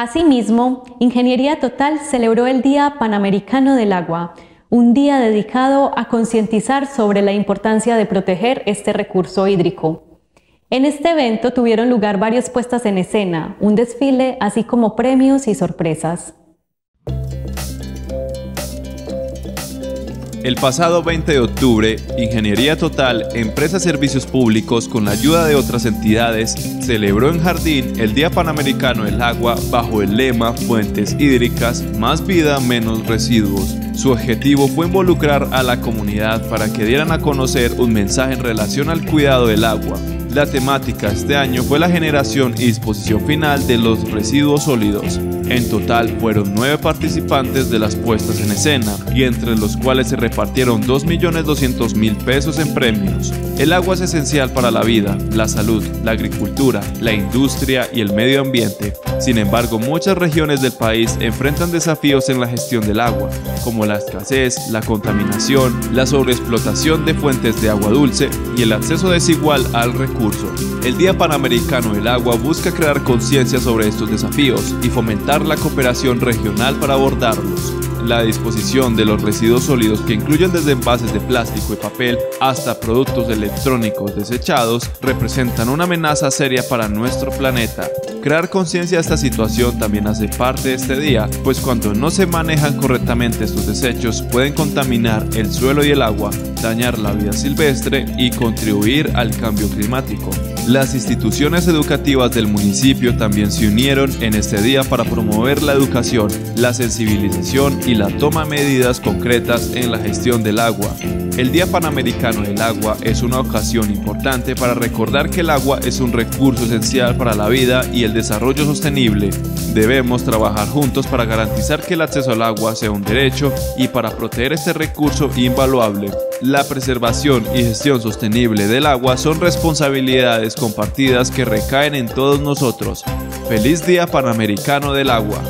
Asimismo, Ingeniería Total celebró el Día Panamericano del Agua, un día dedicado a concientizar sobre la importancia de proteger este recurso hídrico. En este evento tuvieron lugar varias puestas en escena, un desfile, así como premios y sorpresas. El pasado 20 de octubre, Ingeniería Total, Empresa Servicios Públicos, con la ayuda de otras entidades, celebró en Jardín el Día Panamericano del Agua bajo el lema Fuentes hídricas, más vida, menos residuos. Su objetivo fue involucrar a la comunidad para que dieran a conocer un mensaje en relación al cuidado del agua, la temática este año fue la generación y disposición final de los residuos sólidos. En total fueron nueve participantes de las puestas en escena y entre los cuales se repartieron 2.200.000 pesos en premios. El agua es esencial para la vida, la salud, la agricultura, la industria y el medio ambiente. Sin embargo, muchas regiones del país enfrentan desafíos en la gestión del agua, como la escasez, la contaminación, la sobreexplotación de fuentes de agua dulce y el acceso desigual al recurso el Día Panamericano del Agua busca crear conciencia sobre estos desafíos y fomentar la cooperación regional para abordarlos. La disposición de los residuos sólidos que incluyen desde envases de plástico y papel hasta productos electrónicos desechados representan una amenaza seria para nuestro planeta. Crear conciencia de esta situación también hace parte de este día, pues cuando no se manejan correctamente estos desechos pueden contaminar el suelo y el agua, dañar la vida silvestre y contribuir al cambio climático. Las instituciones educativas del municipio también se unieron en este día para promover la educación, la sensibilización y la toma de medidas concretas en la gestión del agua. El Día Panamericano del Agua es una ocasión importante para recordar que el agua es un recurso esencial para la vida y el desarrollo sostenible. Debemos trabajar juntos para garantizar que el acceso al agua sea un derecho y para proteger este recurso invaluable. La preservación y gestión sostenible del agua son responsabilidades compartidas que recaen en todos nosotros. Feliz Día Panamericano del Agua.